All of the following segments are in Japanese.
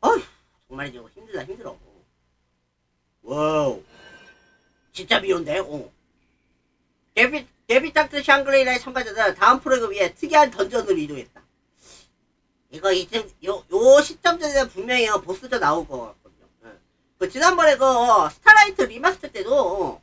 어휴, 정말 이거 힘들다, 힘들어. 진짜 미운데, 어. 데뷔, 데뷔 닥트 샹그레이라의 참가자들 다음 프로그램 위해 특이한 던전을 이동했다. 이거 이쯤, 요, 요 시점에는 분명히 어, 보스도 같거든요. 예. 그 지난번에 그 어, 스타라이트 리마스터 때도 어,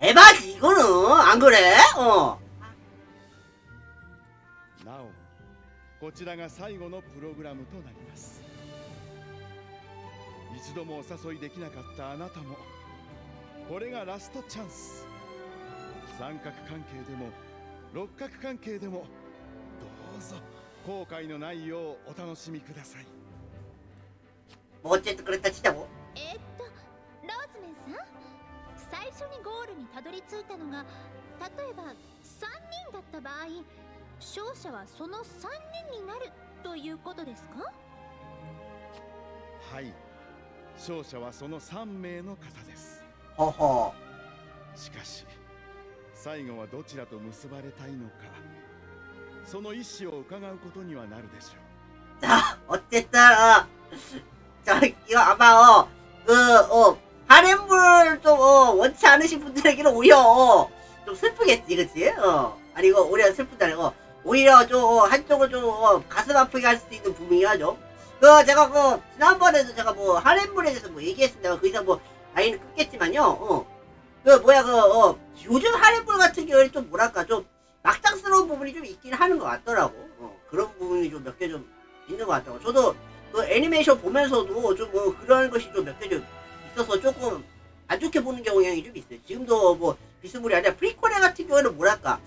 에바지, 이거는. 안 그래? 어. なおこちらが最後のプログラムとなります一度もお誘いできなかったあなたもこれがラストチャンス三角関係でも六角関係でもどうぞ後悔のないようお楽しみください 뭐 어쨌든 그랬다 치자고. えーっ 初にゴールにたどり着いたのが例えば3人だった場合勝者はその3人になるということですかはい勝者はその3名の方です 허허. しかし最後はどちらと結ばれたいのかその意思を伺うことにはなるでしょう 자, 어쨌든, 어. 자, 이거 아마, 어, 그, 어, 하렘물 좀, 어, 원치 않으신 분들에게는 오히려, 어, 좀 슬프겠지, 그치? 어. 아니, 이거 오히려 슬프다, 이거. 오히려 좀, 어, 한쪽은 좀, 어, 가슴 아프게 할 수도 있는 부분이야, 좀. 그, 제가 그, 지난번에도 제가 뭐, 하렘물에 대해서 뭐 얘기했습니다. 그 이상 뭐, 라인을 끊겠지만요, 어. 그, 뭐야, 그, 어, 요즘 하렘물 같은 경우에는 좀 뭐랄까, 좀, 막장스러운 부분이 좀 있긴 하는 것 같더라고. 어, 그런 부분이 좀 몇 개 좀 있는 것 같다고. 저도 그 애니메이션 보면서도 좀 뭐 그런 것이 좀 몇 개 좀 있어서 조금 안 좋게 보는 경향이 좀 있어요. 지금도 뭐 비스무리 아니라 프리코레 같은 경우에는 뭐랄까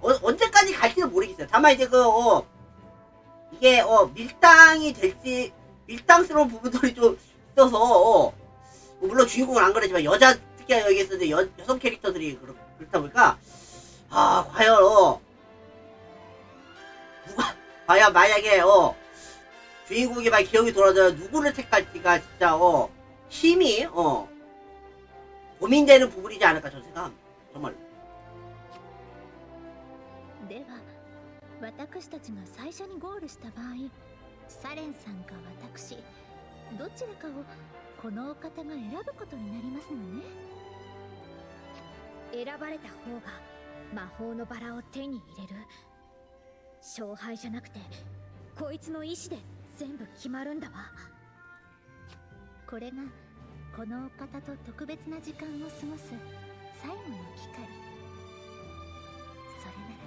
어, 언제까지 갈지는 모르겠어요. 다만 이제 그 어, 이게 어 밀당이 될지 밀당스러운 부분들이 좀 있어서 어, 물론 주인공은 안 그러지만 여자 특히 여기 있었는데 여, 여성 캐릭터들이 그렇, 그렇다 보니까 아 과연 어 누가 과연 만약에 어 주인공이 막 기억이 돌아서 누구를 택할지가 진짜 어 힘이 어 고민되는 부분이지 않을까 저는 생각합니다 정말 では私たちが最初にゴールした場合サレンさんか私どちらかをこのお方が選ぶことになりますのね選ばれた方が魔法のバラを手に入れる勝敗じゃなくてこいつの意志で全部決まるんだわ これがこのお方と特別な時間を過ごす最後の機会それな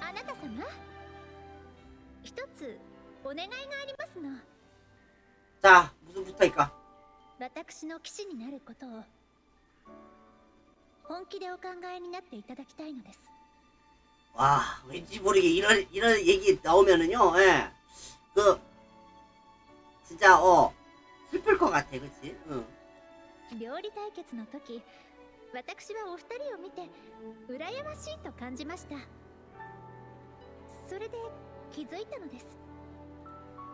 らあなた様一つお願いがありますの 자 무슨 부탁일까 私の騎士になることを本気でお考えになっていただきたいのです 와 왠지 모르게 이런 이런 얘기 나오면은요 예그 진짜 어 슬플 것 같아 그치 응. 料理対決の時私はお二人を見て羨ましいと感じましたそれで気づいたのです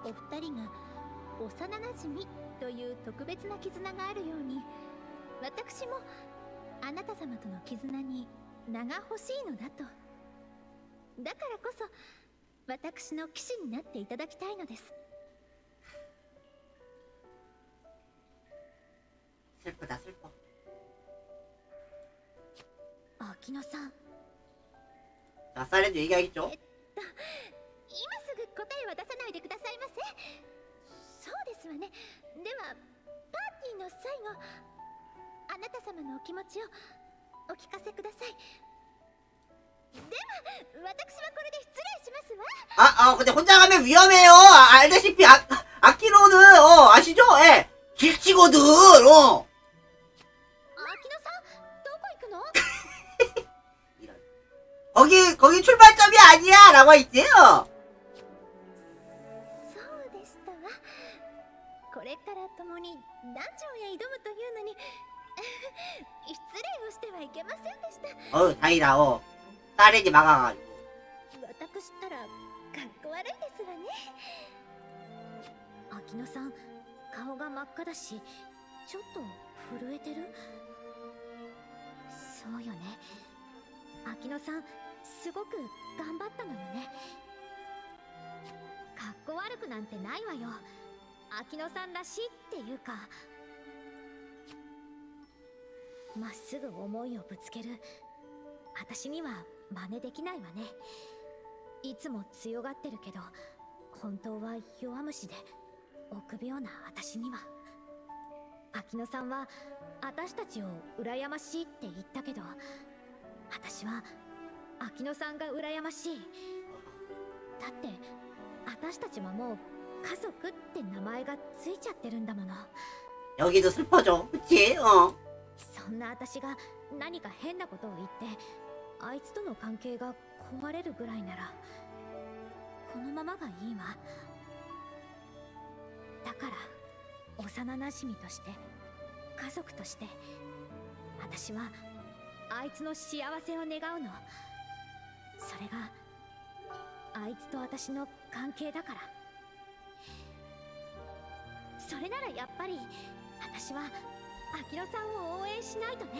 お二人が幼なじみという特別な絆があるように私もあなた様との絆に名が欲しいのだとだからこそ私の騎士になっていただきたいのです 슬프다 슬퍼 秋野さん 자 사이렌도 얘기하겠죠 今すぐ答えは出さないでくださいませそうですわねではパーティーの最後あなた様のお気持ちをお聞かせくださいでは私はこれで失礼しますわ 아, 아, 근데 혼자 가면 위험해요. 아, 알다시피, 아, 아키로는, 어, 아시죠? 예. 길치거든, 어. 거기 출발점이 아니야! 라고 했지요! そうでしたわこれから共にダンジョンへ挑むというのに失礼をしてはいけませんでした 어우, 다행이다, 어. 딸에게 막아가지고. 私ったらかっこ悪いですわね秋野さん顔が真っ赤だしちょっと震えてるそうよね 秋野さんすごく頑張ったのよね。かっこ悪くなんてないわよ。秋野さんらしいっていうか。まっすぐ思いをぶつける。私には真似できないわね。いつも強がってるけど本当は弱虫で臆病な私には。秋野さんは私たちを羨ましいって言ったけど私は秋野さんが羨ましいだって私たちはもう家族って名前がついちゃってるんだもの 여기도 슬퍼져. 그치? 어. そんな私が何か変なことを言ってあいつとの関係が壊れるぐらいならこのままがいいわだから幼なじみとして家族として私は あいつの幸せを願うのそれがあいつと私の関係だからそれならやっぱり私は秋野さんを応援しないとね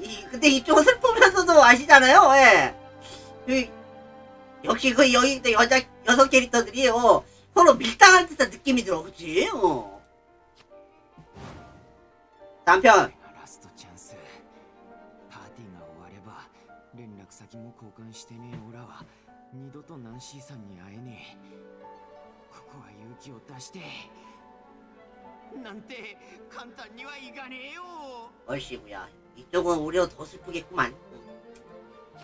이, 근데 이쪽은 슬프면서도 아시잖아요, 예. 그, 역시 그 여기 또 여자, 여성 캐릭터들이, 어, 서로 밀당할 듯한 느낌이 들어, 그치? 어. 남편, も交換してねえオラは二度とナンシーさんに会えねえここは勇気を出してなんて簡単にはいかねえよ 얼씨구야. 이쪽은 오히려 더 슬프겠구만.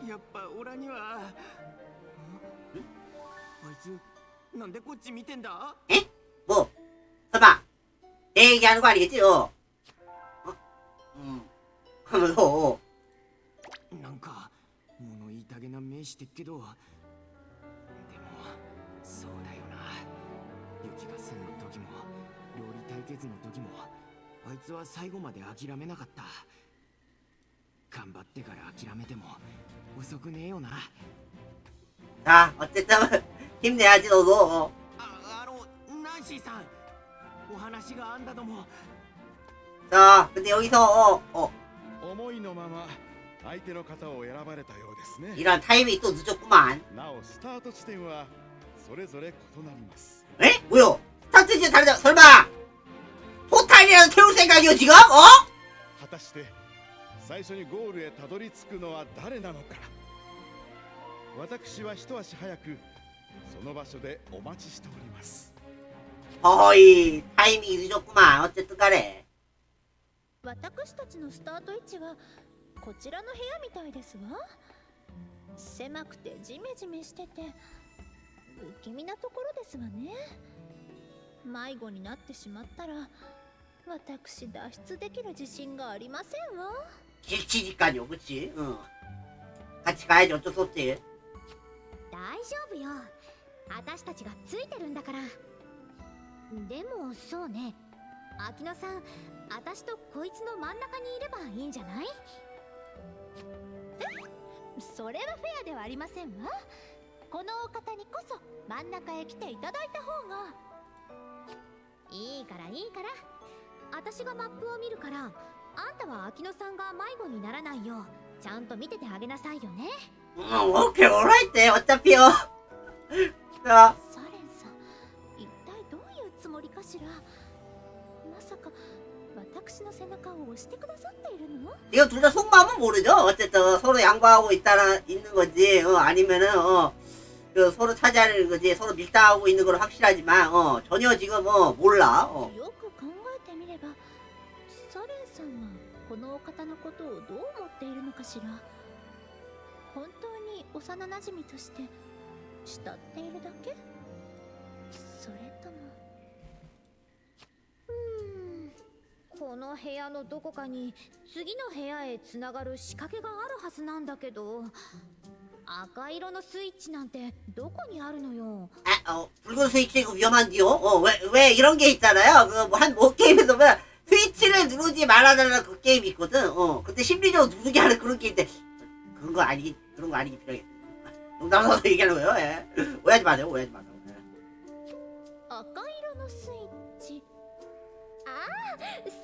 やっぱオラにはんあいつなんでこっち見てんだ 뭐, 설마, 내 얘기하는 거 아니겠지? 어. 어? 음. 하면서, 어. なんか 物言いたげな目してっけどでもそうだよな雪合戦の時も料理対決の時もあいつは最後まで諦めなかった頑張ってから諦めても遅くねえよな 자, 어쨌든, 힘내야지, 너도. 어. ああのナンシーさんお話があんだども 자, 근데 여기서, 어, 어, 思いのまま 相手の方を選ばれたようですね 이런 타이밍이 또 늦었구만. なおスタート地点はそれぞれ異なります 에? 뭐요? 스타트지 다르다. 설마, 포탄이라도 태울 생각이요, 지금? 어? 果たして最初にゴールへたどり着くのは誰なのか私は一足早くその場所でお待ちしております 어이, 타이밍이 늦었구만. 어쨌든 간에. 私たちのスタート位置は こちらの部屋みたいですわ。狭くてジメジメしてて不気味なところですわね。迷子になってしまったら私脱出できる自信がありませんわ。7時間よ口うん。8回でとそって。大丈夫よ。私たちがついてるんだから。でもそうね。秋野さん私とこいつの真ん中にいればいいんじゃない？それはフェアではありませんわ。このお方にこそ真ん中へ来ていただいた方が。いいからいいから。私がマップを見るからあんたは秋野さんが迷子にならないようちゃんと見ててあげなさいよね。あ、オッケー、オーライっておったぴよ。あ。サレンさ。ん一体どういうつもりかしら。まさか 私の背中を押してくださっているの 이거 둘 다 속마음은 모르죠. 어쨌든 서로 양보하고 있다는, 있는 거지. 어, 아니면은, 어, 그 서로 차지하는 거지. 서로 밀당하고 있는 건 확실하지만, 어, 전혀 지금, 어, 몰라. 어. よく考えてみればサレンさんはこのお方のことをどう思っているのかしら本当に幼なじみとして慕っているだけそれとも この部屋のどこかに次の部屋へつながる仕掛けがあるはずなんだけど 赤色のスイッチなんてどこにあるのよ 아, 어, 붉은 스위치 이거 위험한디요? 어, 왜, 왜 이런 게 있잖아요? 그, 뭐, 한, 뭐, 게임에서 보면, 스위치를 누르지 말아달라는 그 게임이 있거든? 어, 근데 심리적으로 누르게 하는 그런 게임인데, 그런 거 아니, 그런 거 아니기 필요해. 농담삼아서 얘기하는 거예요, 예. 오해하지 마세요, 오해하지 마세요. 예. 赤色のスイッチああサレンさん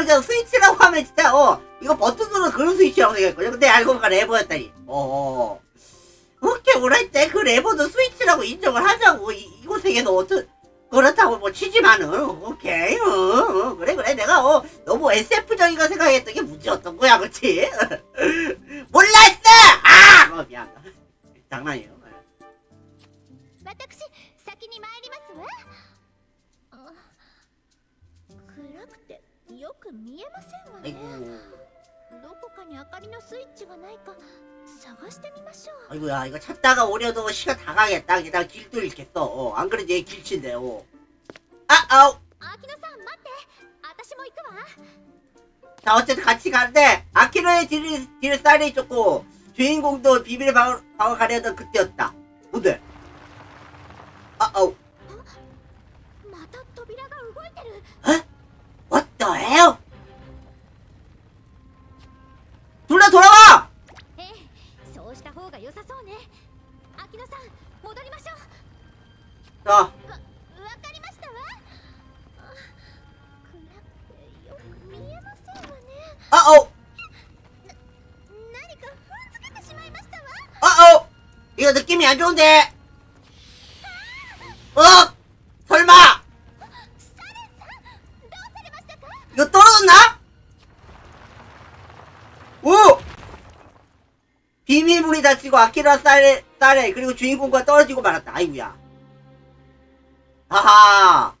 진짜 스위치라고 하면 진짜, 어, 이거 버튼 누르는 그런 스위치라고 생각했거든요. 근데 알고 보니까 레버였다니. 어, 오케이, 오랄 때 그 레버도 스위치라고 인정을 하자고. 이, 이곳에게는 어떤, 그렇다고 뭐 치지만은, 오케이, 어, 어, 그래, 그래. 내가, 어, 너무 SF적인가 생각했던 게 문제였던 거야, 그치? 몰랐어! 아! 어, 미안. 장난이에요. 私先に参りますわあ暗くてよく見えませんわね 아이고. どこかに明かりのスイッチがないか探してみましょう 아이고야 이거 찾다가 오려도 시간 다 가겠다 게다가 길도 잃겠어 어, 안 그래도 얘 길친데 어. 아 아우 秋野さん待って私も行くわ 자 어쨌든 같이 가는데 아키노의 뒤를, 뒤를 쌀이 쫓고 주인공도 비밀의 방을, 방을 가려던 그때였다 오늘 아 아우 What the hell? そら、トラは？ええ、そうした方が良さそうね。秋野さん、戻りましょう。あ。わ、かりましたわ。暗くよく見えませんわね。あお何かんてしまいましたわ。あおいや、君、あ、で。それま 이거 떨어졌나? 오! 비밀문이 닫히고 아키라 쌀에, 쌀에 그리고 주인공과 떨어지고 말았다. 아이구야 아하.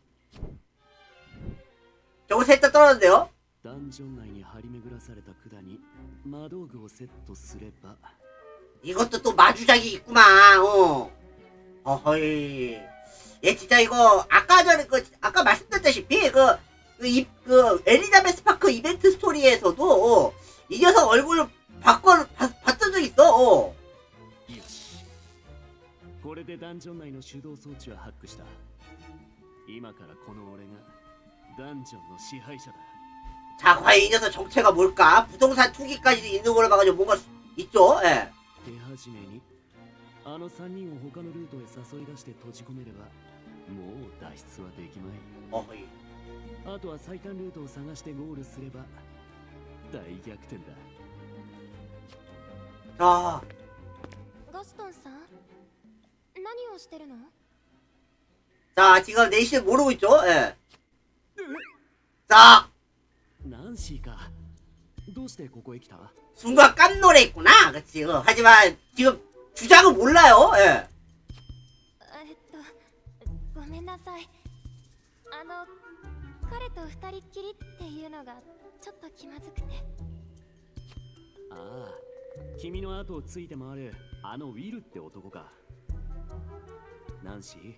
저거 셋 다 떨어졌는데요? 이것도 또 마주작이 있구만. 어. 어허이. 얘 진짜 이거 아까 전에 그 아까 말씀드렸다시피 그 그, 이, 그 엘리자베스 파크 이벤트 스토리에서도 어, 이 녀석 얼굴을 바꿔 봤, 봤던 적 있어. 어. よしこれでダンジョン内の手動装置はハックした今からこの俺がダンジョンの支配者だ 자, 과연 이 녀석 정체가 뭘까? 부동산 투기까지 있는 걸로 봐가지고 뭔가 있죠? 예. 手始めにあの3人を他のルートへ誘い出して閉じ込めればもう脱出はできまい 어허이. あとは最短ルートを探してゴールすれば大逆転だ。ああ。ガストンさん何をしてるの？자 지금 4시에 모르고 있 죠? 예. 자. 난시 가. どうしてここへ来た?순간 깜놀했구 나. 그 치? 하지만 지금 주장을 몰라 요. 예. ごめんなさい。あの彼と二人っきりっていうのがちょっと気まずくて。ああ君の後をついて回るあのウィルって男か。ナンシー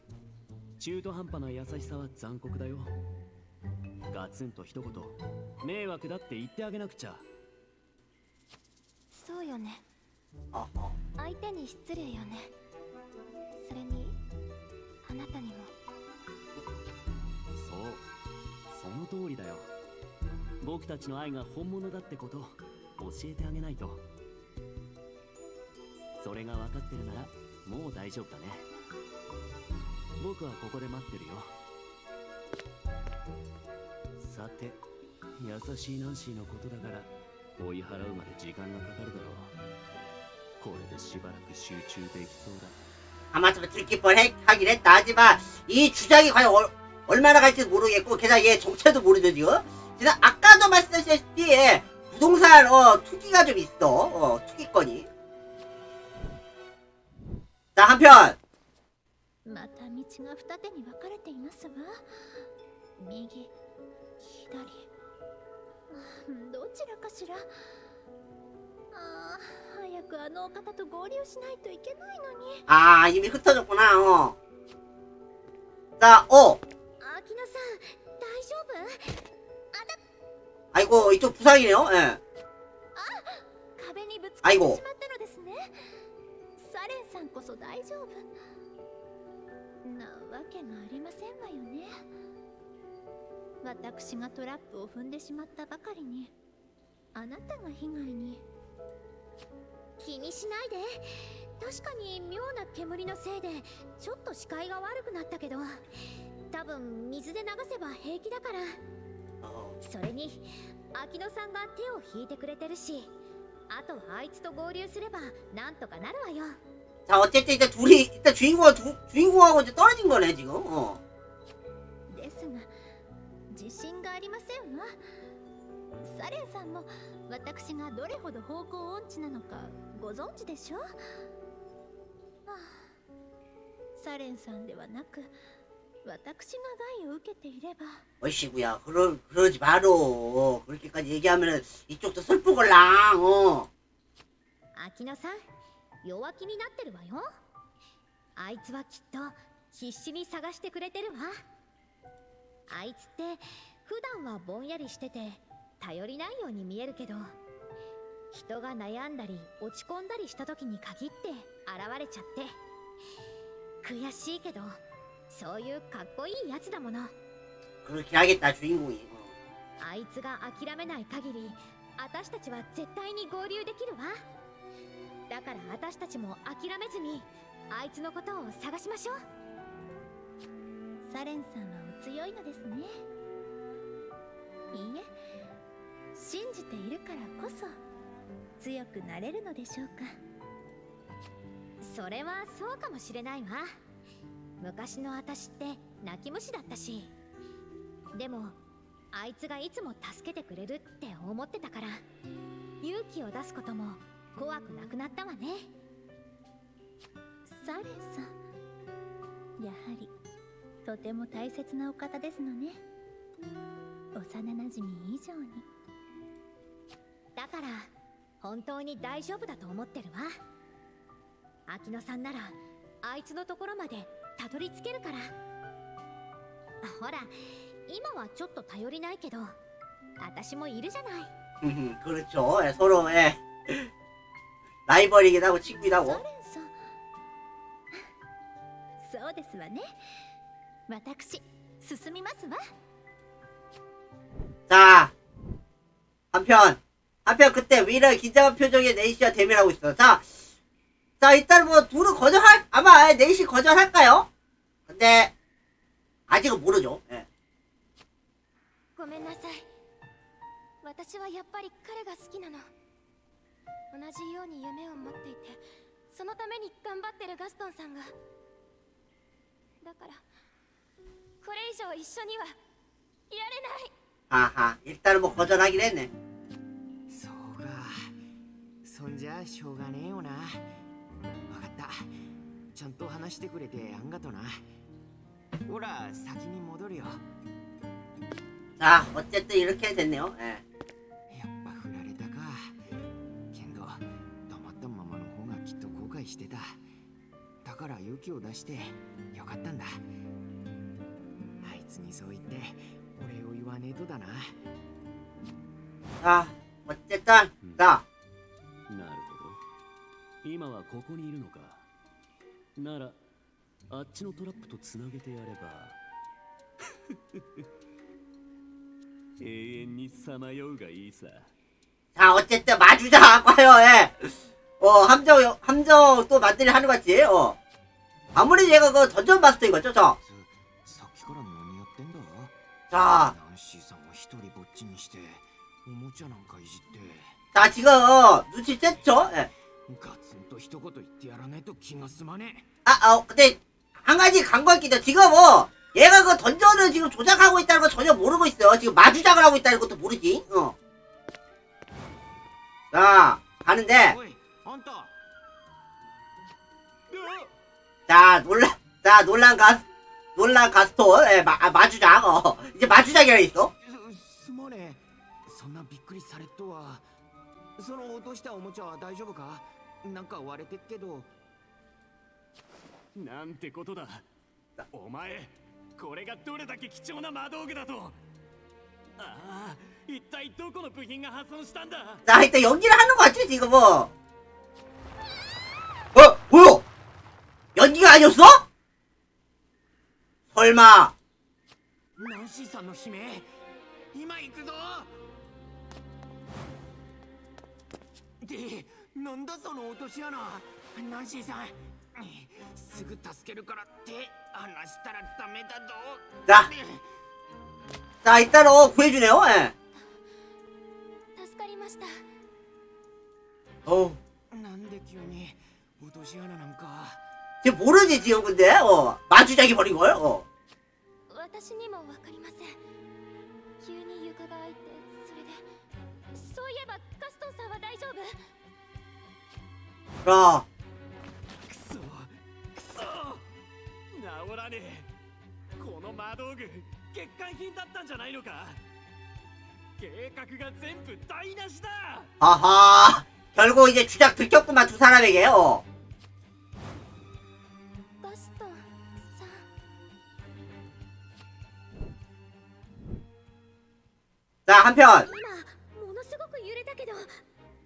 中途半端な優しさは残酷だよ。ガツンと一言迷惑だって言ってあげなくちゃ。そうよね.相手に失礼よね通りだよ僕たちの愛が本物だってこと教えてあげないとそれが分かってるならもう大丈夫だね僕はここで待ってるよさて優しいナンシーのことだから追い払うまで時間がかかるだろうこれでしばらく集中できそうだ 아마 좀 들킬 뻔 하긴 했다. 하지만 이 주장이 과연 얼마나 갈지 모르겠고 게다가 얘 정체도 모르죠 지금? 지금 아까도 말씀드렸다시피 예, 부동산 어 투기가 좀 있어. 어 투기권이. 자 한편. 아 이미 흩어졌구나 어. 자, 어. 아이고 이쪽 부상이네요 예. 壁にぶつかあいごってしまったのですねサレンさんこそ大丈夫なわけがありませんわよね私がトラップを踏んでしまったばかりにあなたが被害に気にしないで確かに妙な煙のせいでちょっと視界が悪くなったけど多分水で流せば平気だから 어. それに秋野さんが手を引いてくれてるしあとはあいつと合流すればなんとかなるわよ 자 어쨌든 일단 둘이 일단 주인공하고 두, 주인공하고 이제 떨어진 거네 지금 어. ですが自信がありませんわサレンさんも私がどれほど方向音痴なのかご存知でしょ、はあ、サレンさんではなく 私が害を受けていれば 어이씨구야 그러, 그러지 마로 그렇게까지 얘기하면은 이쪽도 슬프걸랑 어. 秋野さん弱気になってるわよあいつはきっと必死に探してくれてるわあいつって普段はぼんやりしてて頼りないように見えるけど人が悩んだり落ち込んだりした時に限って現れちゃって悔しいけど そういうかっこいいやつだもの。あいつが諦めない限り私たちは絶対に合流できるわ。だから私たちも諦めずにあいつのことを探しましょう。サレンさんはお強いのですね。いいえ信じているからこそ強くなれるのでしょうか。それはそうかもしれないわ。昔の私って泣き虫だったしでもあいつがいつも助けてくれるって思ってたから勇気を出すことも怖くなくなったわね。サレンさんやはりとても大切なお方ですのね。幼なじみ以上に。だから本当に大丈夫だと思ってるわ。秋野さんならあいつのところまでたどり着けるからほら今はちょっと頼りないけど私もいるじゃない 그렇죠 예, 서로 예. 라이벌이긴 하고 친구이긴 サ 하고 レンさんそうですわね私進みますわ 자 한편 한편 그때 위를 긴장한 표정의 네이시와 대면하고 있어 자, 자 일단 뭐 둘은 거절할 아마 네이시 거절할까요? 근데 아직은 모르죠 예. ごめんなさい私はやっぱり彼が好きなの同じように夢を持っていてそのために頑張ってるガストンさんがだからこれ以上一緒にはいられない 아하 일단은 뭐 거절하긴 했네 そうかそんじゃしょうがねえよなわ かったちゃんと話してくれてあんがとなほら先に戻るよ 자 어쨌든 이렇게 됐네요 예. やっぱ振られたかけど黙ったままの方がきっと後悔してただから勇気を出してよかったんだあいつにそう言ってお礼を言わねえとだな 자 어쨌든 자 なるほど 今はここにいるのかならあっちのトラップとつなげてやれば永遠にさまようがいいさ 자, 어쨌든 마주자 과요, 예. 어, 함정, 함정 또 만들이 하는 것 같지, 어. 아무리 얘가 그 던전 마스터인 거죠, 저. さっきから何やってんだ 자, ナンシーさんを一人ぼっちにしておもちゃなんかいじって 자, 지금, 어, 눈치 챘죠? 예. ガツンと一言言ってやらないと気が済まね 아, 어, 근데, 한 가지 간과했기도 지금, 어, 얘가 그 던전을 지금 조작하고 있다는 거 전혀 모르고 있어요. 지금 마주작을 하고 있다는 것도 모르지, 어. 자, え 가는데, おいあんた 자, 놀라, 자, 논란 가, 논란 가스톤, 예, 마, 아, 마주장, 어. 이제 마주장이라 있어. すすまねえそんなびっくりされっとはその落としたおもちゃは大丈夫か なんか割れてっけどなんてことだお前これがどれだけ貴重な魔道具だとああ一体どこの部品が破損したんだ 자, 일단 연기를 하는 거 같지, 지금 뭐. 어, 뭐야? 연기가 아니었어? 설마. ナンシーさんの悲鳴今行くぞで なんだその落とし穴ナンシーさんすぐ助けるからって話したらダメだぞ 자, 자, 일단, 어, 구해주네요, 예. 助かりました 어우. なんで急に落とし穴なんか 지금 모르지, 지금 근데, 어. 마주장이 버린 걸, 어. 私にもわかりません急に床が開いてそれでそういえばガストンさんは大丈夫 자, くそくそ治らねえこの魔道具欠陥品だったんじゃないのか計画が全部台無しだ 아하. 결국 이제 주작 들켰구만, 두 사람에게, 어. ガストンさん 자, 한편. 今ものすごく揺れたけど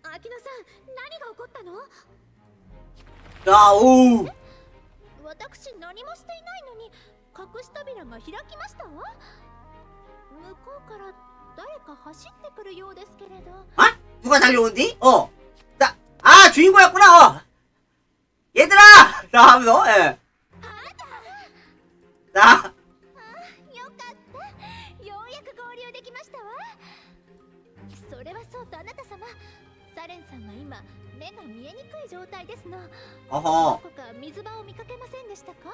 秋野さん何が起こったの 자, 오우. 私何もしていないのに隠し扉が開きましたわ向こうから誰か走ってくるようですけれど 아? 누가 달려온디? 어. 자, 아, 주인공이었구나, 어. 얘들아! 자, 하면서, 예. 자, サレンさんは今目が見えにくい状態ですの 어허. どこか水場を見かけませんでしたか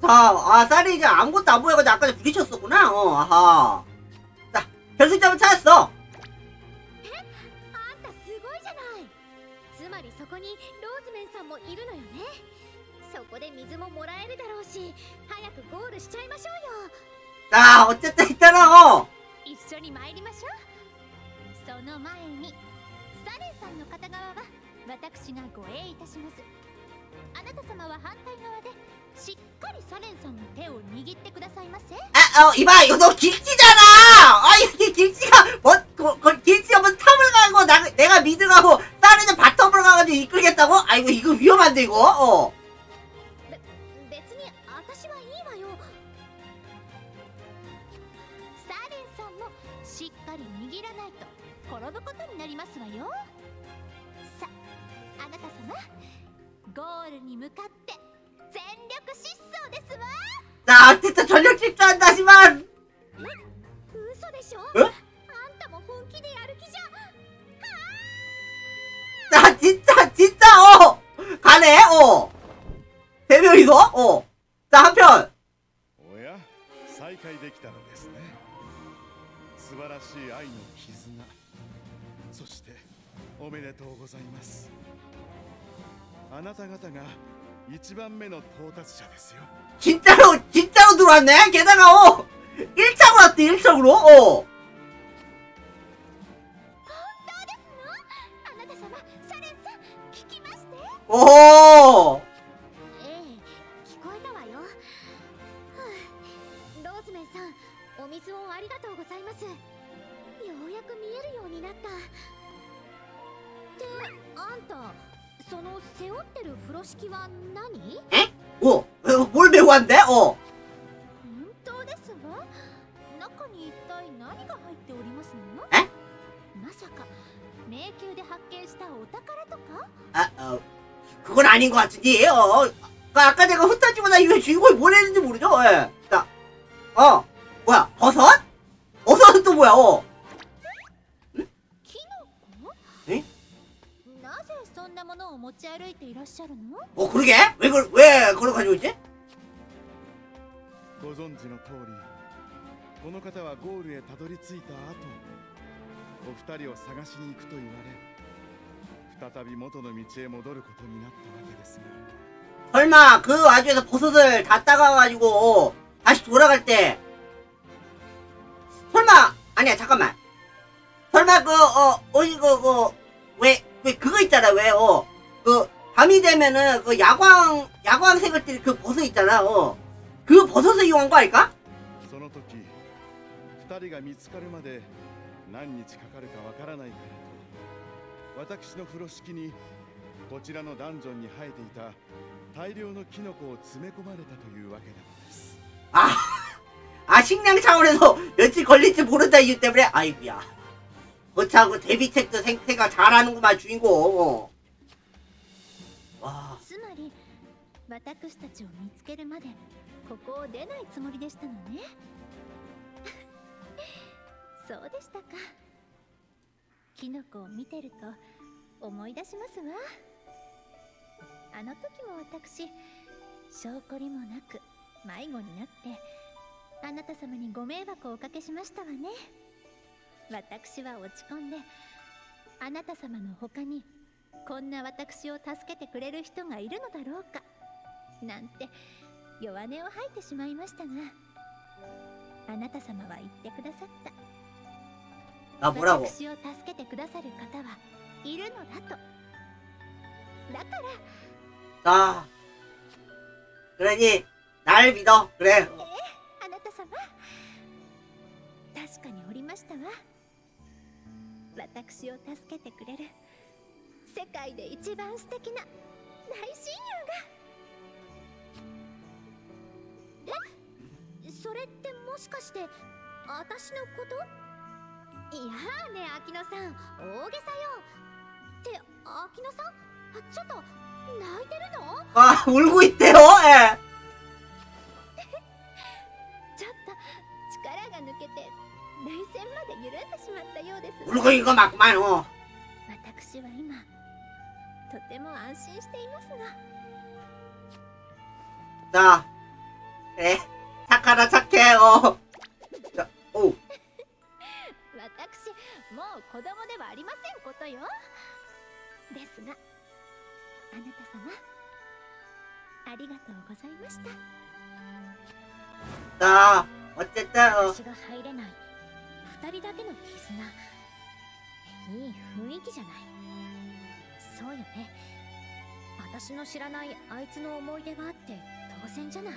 자, 아, 쌀이 이제 아무것도 안 보여가지고 아까 전에 부딪혔었구나, 어, 아하. 자, 결승점을 찾았어. あんたすごいじゃないつまりそこにローズメンさんもいるのよねそこで水ももらえるだろうし早くゴールしちゃいましょうよ 자, 어쨌든 일단은, 어. 一緒に参りましょうその前に サレンさんの片側は私が護衛いたしますあなた様は反対側でしっかりサレンさんの手を握ってくださいませ 아, 어, 이봐, 이거 너 길치잖아! 아, 이게 길치가, 뭐, 그, 그, 길치가 뭐 탑을 가고, 나, 내가 미드 가고, 쌀이는 바텀으로 가가지고 이끌겠다고? 아이고, 이거 위험한데, 이거? 어. ぶことになりますわよさあなた様ゴールに向かって全力疾走ですわ 자, 진짜 전력 질주한다, 하지만! 嘘でしょえあんたも本気でやる気じゃ 자, 진짜, 진짜, 어! 가네, 어! 세 명이서, 어! 자, 한편! おや再会できたのですね素晴らしい愛の絆そして おめでとうございますあなた方が一番目の到達者ですよ 진짜로, 진짜로 들어왔네? 게다가, 어! 1차로 왔대, 1차로, 어! 아닌 것 같으니, 어. 그 아까 내가 흩어지거나 이거 주인공이 뭘 했는지 모르죠? 예. 자, 어. 뭐야, 버섯? 버섯은 또 뭐야, 어. キノコえなぜそんなものを持ち歩いていらっしゃるの 어, 그러게? 왜, 그, 왜 그걸 가지고 있지? ご存知の通りこの方はゴールへたどり着いた後お二人を探しに行くと言われ 再び元の道へ戻ることになったわけですが 설마 그 와중에서 버섯을 다 따가가지고 어, 다시 돌아갈 때 설마 아니야 잠깐만 설마 그어 어디 그그왜 왜 그거 있잖아 왜어 그 밤이 되면은 그 야광 야광색을 띠는 그 버섯 있잖아 어그 버섯을 이용한 거 아닐까? その時二人が見つかるまで何日かかるかわからないからと 私の風呂敷にこちらのダンジョンに生えていた大量のキノコを詰め込まれたというわけなのです 아, 아 식량 차원에서 며칠 걸릴지 모른다 이유 때문에 아이고야 거차고 데뷔책도 생, 생각 잘하는구만 주인공 어. 와 つまり私たちを見つけるまでここを出ないつもりでしたのねそうでしたか キノコを見てると思い出しますわ。あの時も私証拠りもなく迷子になってあなた様にご迷惑をおかけしましたわね。私は落ち込んであなた様の他にこんな私を助けてくれる人がいるのだろうかなんて弱音を吐いてしまいましたがあなた様は言ってくださった。아 뭐라고 私を助けてくださる方はいるのだとだから 자 그러니 날 믿어 그래 あなた様確かにおりましたわ私を助けてくれる世界で一番素敵な大親えそれってもしかして私のこと いやーね秋野さん大げさよって秋野さんあちょっと泣いてるの 아 울고 있대요 예. ちょっと力が抜けて涙腺まで緩んでしまったようです 울고 있는 거 맞구만 어. 私は今とても安心していますが 자 그래 착하다 착해 어. 子供ではありませんことよ。ですがあなた様ありがとうございました。ああ終ったよ私が入れない。二人だけの絆。いい雰囲気じゃない。そうよね。私の知らないあいつの思い出があって当然じゃない。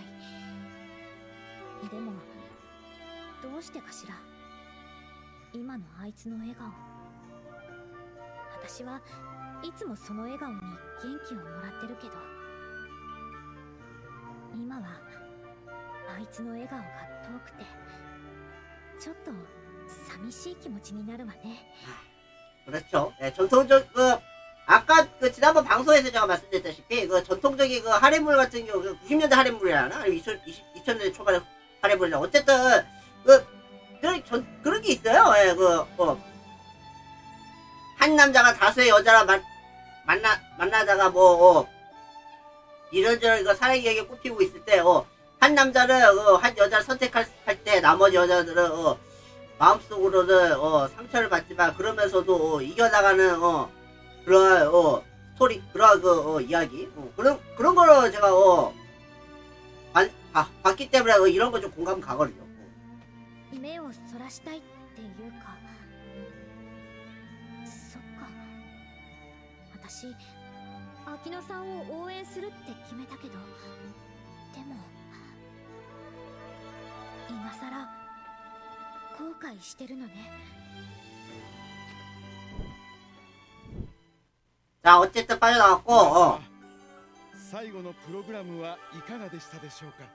でもどうしてかしら。今のあいつの笑顔私はいつもその笑顔に元気をもらってるけど今はあいつの笑顔が遠くてちょっと寂しい気持ちになるわね 그렇죠. 네, 전통적 그 아까 그 지난번 방송에서 제가 말씀드렸다시피 그 전통적인 그 하렘물 같은 경우 그 90년대 하렘물이라나 아니면 2000, 2000년대 초반에 하렘물이나 어쨌든 그 그런 전, 그런 게 있어요. 예, 그 뭐 한 남자가 다수의 여자랑 만, 만나 만나다가 뭐 어, 이런저런 이거 사랑에게 꼽히고 있을 때 어, 한 남자를 어, 한 여자를 선택할 할때 나머지 여자들은 어, 마음속으로는 어, 상처를 받지만 그러면서도 어, 이겨나가는 어, 그런 어, 스토리 그런 그 어, 이야기. 어, 그런 그런 거를 제가 어, 반, 아, 봤기 때문에 어, 이런 거 좀 공감 가거든요. 어. 目をそらしたいっていうかそっか私秋野さんを応援するって決めたけどでも今さら後悔してるのね 자 어쨌든 빠져나왔고 어. 最後のプログラムはいかがでしたでしょうか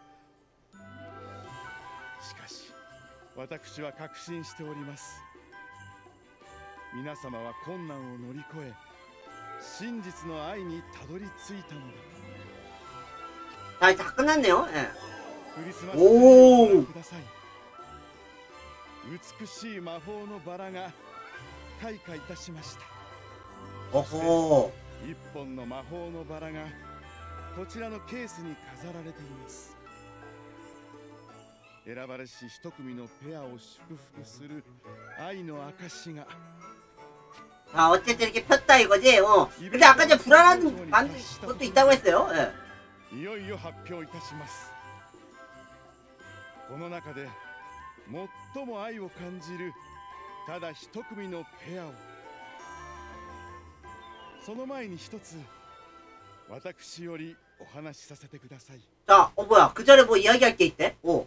しかし 私は確信しております皆様は困難を乗り越え真実の愛にたどり着いたのだ 자 이제 다 끝났네요. 예. クリスマスおープレゼントをください美しい魔法のバラが開花いたしました 어허. 一本の魔法のバラがこちらのケースに飾られています 選ばれし一組のペアを祝福する愛の証が 자 어쨌든 이렇게 폈다 이거지. 어. 근데 아까 저 불안한 반 것도 있다고 했어요. 예. いよいよ発表いたしますこの中で最も愛を感じるただ一組のペアをその前に一つ私よりお話しさせてください 자, 어, 뭐야. 그 전에 뭐 이야기할 게 있대? 어.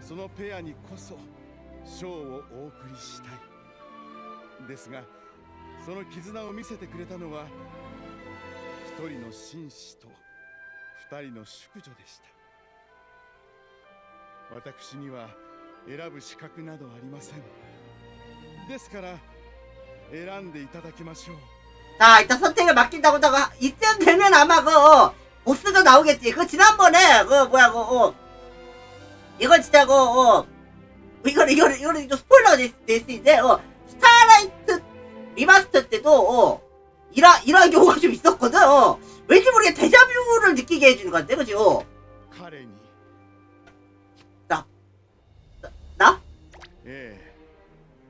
そのペアにこそ賞をお送りしたいですがその絆を見せてくれたのは一人の紳士と二人の淑女でした私には選ぶ資格などありませんですから選んでいただきましょう 자, 일단 선택을 맡긴다고 하다가, 이쯤 되면 아마 그, 어, 보스도 나오겠지. 그, 지난번에, 그, 뭐야, 그, 어. 이건 진짜 그, 어. 이거는, 이거는, 이거는 좀 스포일러가 될, 수- 될수 있는데, 어. 스타라이트 리마스터 때도, 어. 이런, 이런 경우가 좀 있었거든, 어. 왠지 모르게 데자뷰를 느끼게 해주는 것 같아, 그지, 어. 彼に 나? ええ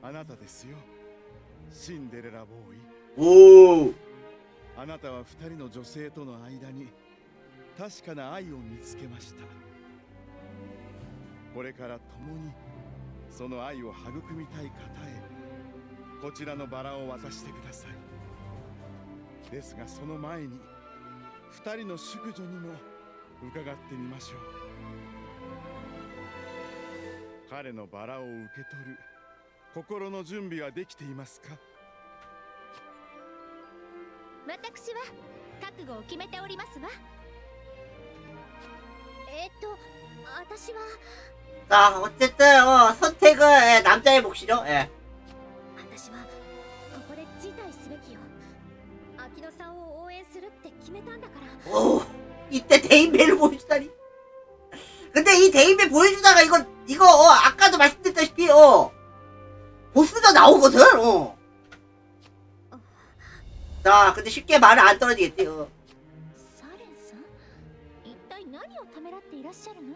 あなたですよシンデレラボーイ 오. あなたは二人の女性との間に確かな愛を見つけました これから共にその愛を育みたい方へこちらのバラを渡してください。ですがその前に二人の淑女にも伺ってみましょう。彼のバラを受け取る心の準備はできていますか？私は覚悟を決めておりますわ。えっと私は 자, 어쨌든, 어, 선택은, 예, 남자의 몫이죠, 예. 私はここで辞退すべきよ秋野さんを応援するって決めたんだから 오, 이때 데인배를 보여주다니. 근데 이 데인배 보여주다가 이거, 이거, 어, 아까도 말씀드렸다시피, 어, 보스도 나오거든, 어. 자, 근데 쉽게 말은 안 떨어지겠지, 어. サレンさん一体何をためらっていらっしゃるの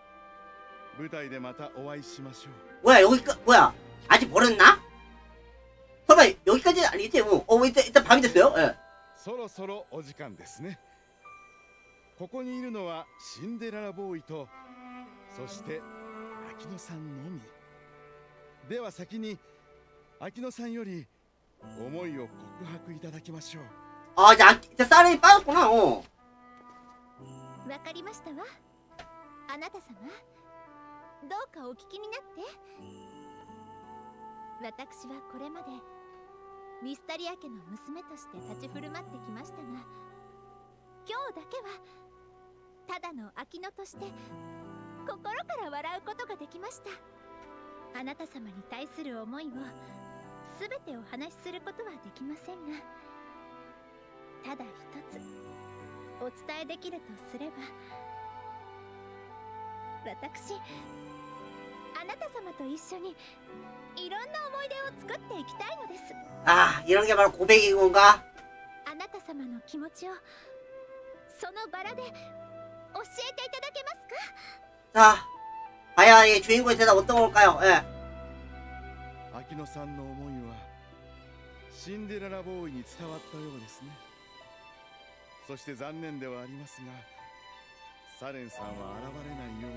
舞台でまたお会いしましょう 뭐야, 여기까, 뭐야. 아직 멀었나? 설마, 여기까지는 아니겠지? 어, 어, 일단, 일단 밤이 됐어요, 예. そろそろお時間ですねここにいるのはシンデレラボーイとそして秋野さんのみでは先に秋野さんより思いを告白いただきましょう 아, 이제, 아, 이제 사렌이 빠졌구나, 어. わかりましたわあなた様 どうかお聞きになって。私はこれまでミスタリア家の娘として立ち振る舞ってきましたが今日だけはただの秋野として心から笑うことができました。あなた様に対する思いを全てお話しすることはできませんがただ一つお伝えできるとすれば私あなた様と一緒にいろんな思い出を作っていきたいのです 아, 이런 게 바로 고백인 건가? あなた様の気持ちをそのバラで教えていただけますか 자, 과연 이 주인공의 대답 어떤 걸까요? 예. 秋野さんの思いはシンデレラボーイに伝わったようですねそして残念ではありますがサレンさんは現れないように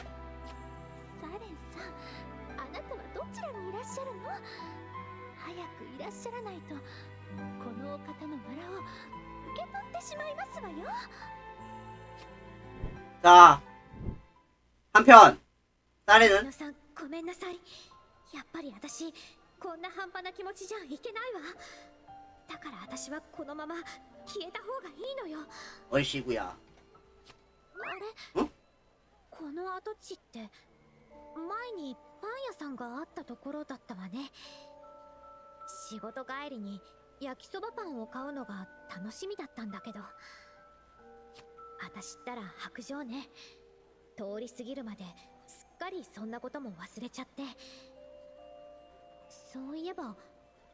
자. 한편, 딸에는 野さんごめんなさいやっぱり私こんな半端な気持ちじゃいけないわだから私はこのまま消えた方がいいのよ 얼씨구야. あれんこの跡地って前にパン屋さんがあったところだったわね仕事帰りに焼きそばパンを買うのが楽しみだったんだけど 私ったら白状ね。通り過ぎるまですっかりそんなことも忘れちゃって。そういえば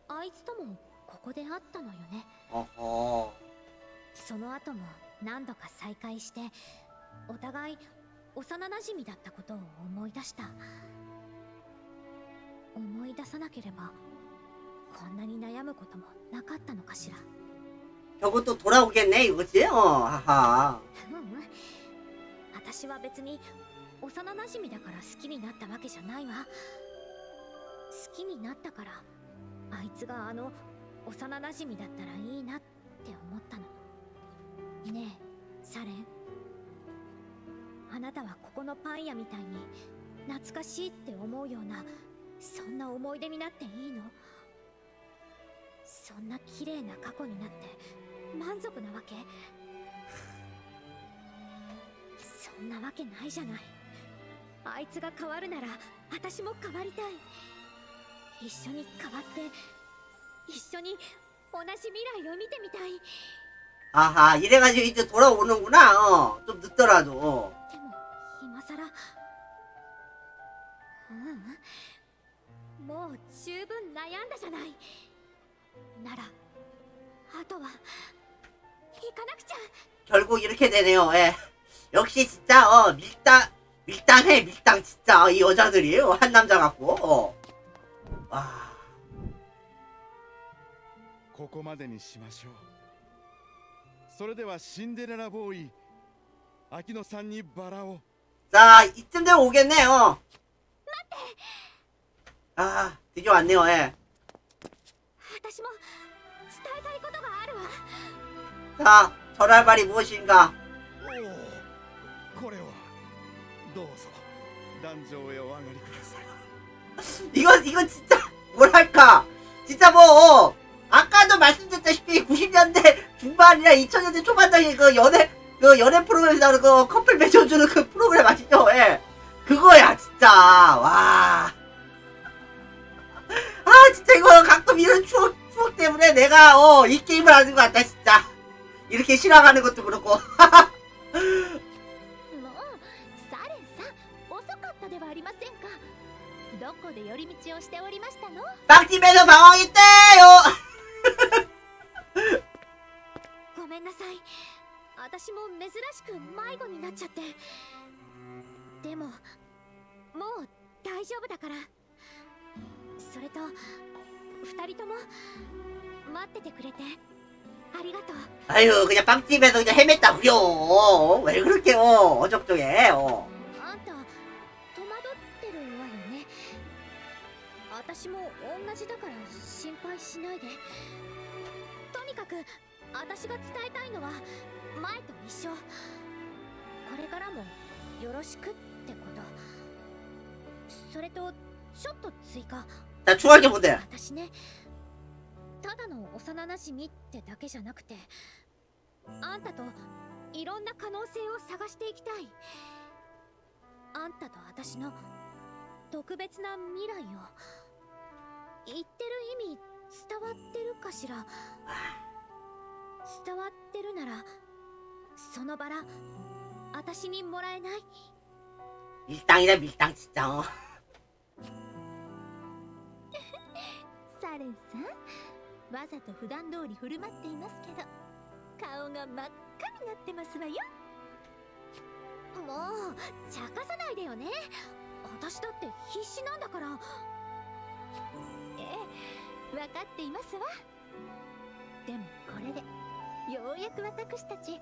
あいつともここで会ったのよね.その後も何度か再会してお互い幼なじみだったことを思い出した。思い出さなければこんなに悩むこともなかったのかしら。 결국 또 돌아오겠네, 이거지? 어, 하하. ううん私は別に幼なじみだから好きになったわけじゃないわ好きになったからあいつがあの幼なじみだったらいいなって思ったのねえサレンあなたはここのパン屋みたいに懐かしいって思うようなそんな思い出になっていいのそんな綺麗な過去になって 満足なわけそんなわけないじゃないあいつが変わるなら私も変わりたい一緒に変わって一緒に同じ未来を見てみたい 아하, 이래가지고 이제 돌아오는구나, 어. 좀 늦더라도, 어. でも今さらううんもう十分悩んだじゃないならあとは行かなくちゃ 결국 이렇게 되네요, 예. 역시 진짜, 어, 밀당, 밀당해, 밀당, 진짜, 어, 이 여자들이, 어, 한 남자 같고, 어. 와. ここまでにしましょうそれではシンデレラボーイ秋野さんにバラを 자, 이쯤 되면 오겠네, 어. 아, 드디어 왔네요, 예. 私も伝えたいことがあるわ 자, 전할발이 무엇인가? 이건 이건 진짜 뭐랄까 진짜 뭐 아까도 말씀드렸다시피 90년대 중반이나 2000년대 초반장에 그 연애 그 연애 프로그램에서 나오는 그 커플 맺어주는 그 프로그램 아시죠? 예. 그거야 진짜 와. 아 진짜 이거 가끔 이런 추억 추억 때문에 내가 어 이 게임을 하는 것 같다 진짜. 이렇게 실황하는 것도 그렇고. もうサレンさん遅かったではありませんかどこで寄り道をしておりましたの 빵집에서 방황했대요! ごめんなさい私も珍しく迷子になっちゃってでももう大丈夫だからそれと二人とも待っててくれてありがとう 아유, 그냥 빵집에서 그냥 헤맸다구려. 왜 그렇게, 어, 어적적해, 어. あんた戸惑ってるわよね私も同じだから心配しないでとにかく私が伝えたいのは前と一緒これからもよろしくってことそれとちょっと追加 자, 중요한 게 뭔데? 私ね ただの幼なじみってだけじゃなくてあんたといろんな可能性を探していきたいあんたと私の特別な未来を言ってる意味伝わってるかしら伝わってるならそのバラ私にもらえない 밀당이다, 밀당, 진짜, 어. サレンさん わざと普段通り振る舞っていますけど顔が真っ赤になってますわよ。もう茶化さないでよね。私だって必死なんだから。ええ分かっていますわ。でもこれでようやく私たち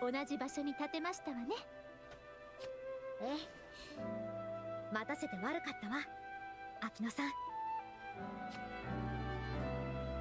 同じ場所に立てましたわね。ええ待たせて悪かったわ秋野さん。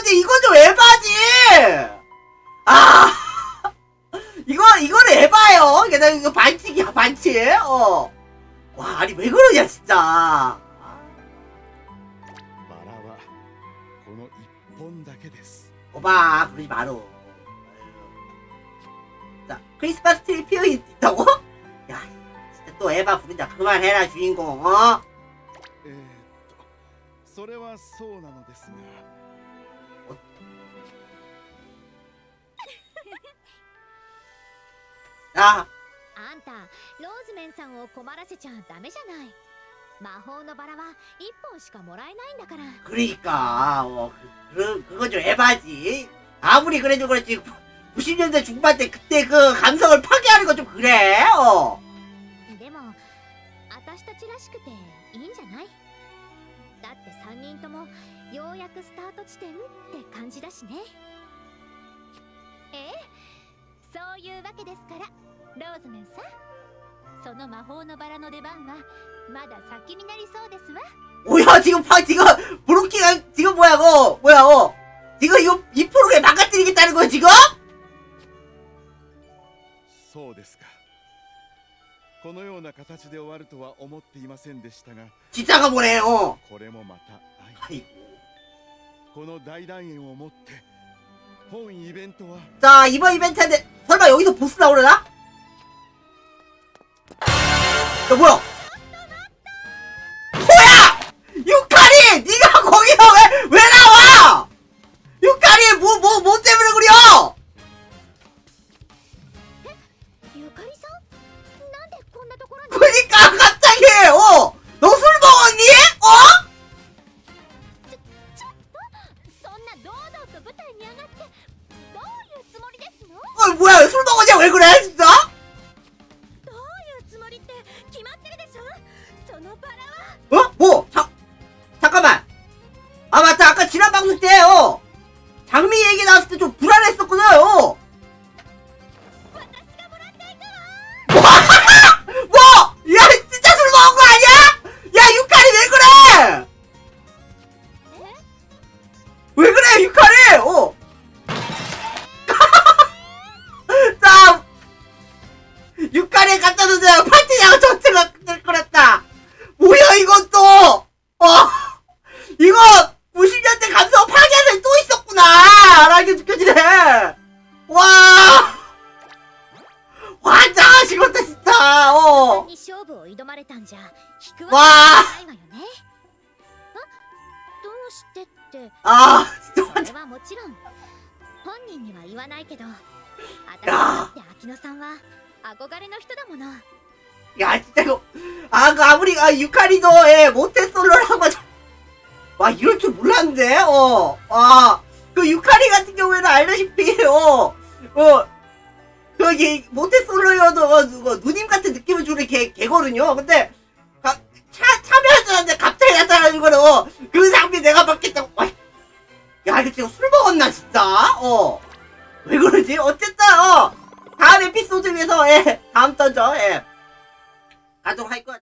아무리 그래도 이건 좀 에바지! 아! 이거, 이건 에바예요. 게다가 이거 반칙이야, 반칙. 어. 와, 아니, 왜 그러냐, 진짜. バラはこの一本だけです 오바, 그러지 마로. 자, 크리스마스 트리 피어 있다고? 야, 진짜 또 에바 부른다. 그만해라, 주인공, 어? えー、っとそれはそうなのですが 야, あんたローズメンさんを困らせちゃダメじゃない魔法のバラは一本しかもらえないんだから 그러니까, 어, 그, 그, 그거 좀 에바지. 아무리 그래도 그렇지. 90년대 중반 때 그때 그 감성을 파괴하는 건 좀 그래, 어. でも私たちらしくていいんじゃないだって3人ともようやくスタート地点って感じだしねええ そういうわけですからローズメンさんその魔法のバラの出番はまだ先になりそうですわ 뭐야, 지금 파, 지금, 브로키가, 지금 뭐야, 어, 뭐야, 어. 지금 이거, 이 프로그램 망가뜨리겠다는 거야, 지금? そうですかこのような形で終わるとは思っていませんでしたが 진짜가 뭐래, 어. これもまた愛 아이고. この大団円をもって本イベントは 자, 이번 이벤트인데, 설마 여기서 보스 나오려나? 야, 뭐야? तुम ही रास्ते चुप 憧れの人だもの 야, 진짜 이거, 아, 그 아무리, 아, 유카리도, 예, 모태솔로라고 하자. 와, 이럴 줄 몰랐는데, 어, 아, 그 유카리 같은 경우에는 알다시피, 어, 어, 거기, 모태솔로여도, 어, 누- 누님 같은 느낌을 주는 개, 개거든요. 근데, 가, 차, 참여하자는데 갑자기 나타나는 어, 그 장면 내가 봤겠다고. 와, 야, 이거 지금 술 먹었나, 진짜? 어. 왜 그러지? 어쨌든, 어, 다음 에피소드 위해서, 예, 다음 던져, 예. 가도록 할 거야.